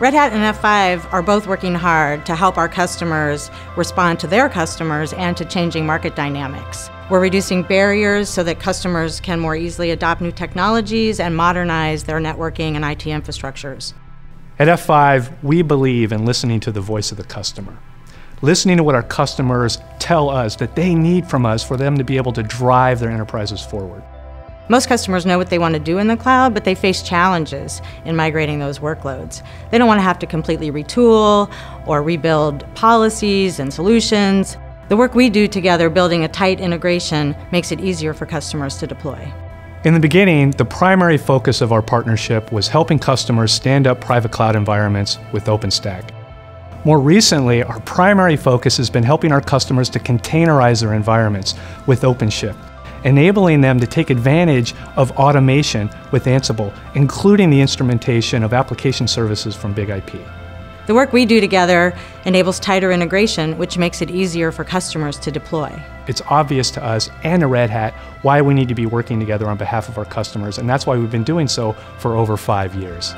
Red Hat and F5 are both working hard to help our customers respond to their customers and to changing market dynamics. We're reducing barriers so that customers can more easily adopt new technologies and modernize their networking and IT infrastructures. At F5, we believe in listening to the voice of the customer. Listening to what our customers tell us that they need from us for them to be able to drive their enterprises forward. Most customers know what they want to do in the cloud, but they face challenges in migrating those workloads. They don't want to have to completely retool or rebuild policies and solutions. The work we do together building a tight integration makes it easier for customers to deploy. In the beginning, the primary focus of our partnership was helping customers stand up private cloud environments with OpenStack. More recently, our primary focus has been helping our customers to containerize their environments with OpenShift enabling them to take advantage of automation with Ansible, including the instrumentation of application services from BIG-IP. The work we do together enables tighter integration, which makes it easier for customers to deploy. It's obvious to us and to Red Hat why we need to be working together on behalf of our customers, and that's why we've been doing so for over five years.